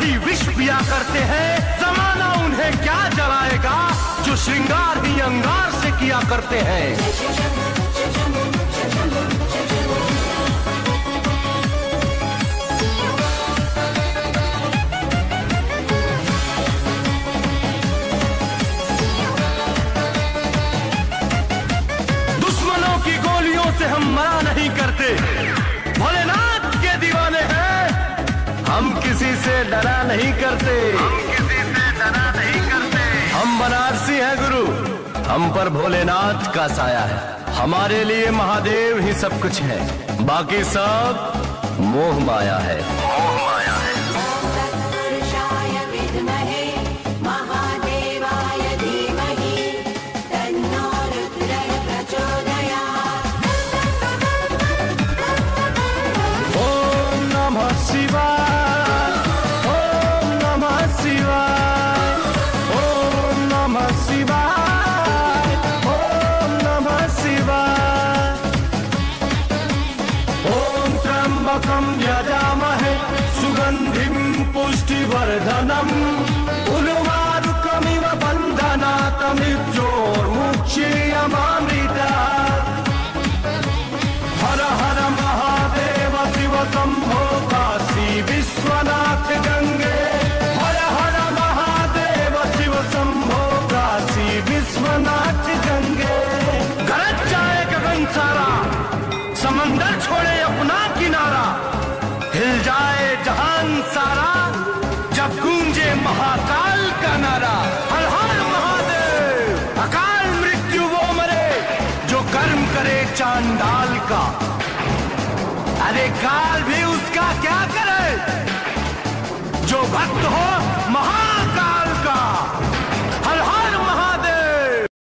वही विष पिया करते हैं। जमाना उन्हें क्या जलाएगा? जो श्रृंगार ही अंगार से किया करते हैं। दुश्मनों की गोलियों से हम मरा नहीं करते। किसी से डरा नहीं करते। हम किसी से डरा नहीं करते। हम बनारसी हैं गुरु। हम पर भोलेनाथ का साया है। हमारे लिए महादेव ही सब कुछ है। बाकी सब मोह माया है। मोह माया है त्र्यंबकं यजामहे सुगन्धिं पुष्टिवर्धनम्। महाकाल का नारा। हर हर महादेव। अकाल मृत्यु वो मरे, जो कर्म करे चांडाल का। अरे काल भी उसका क्या करे? जो भक्त हो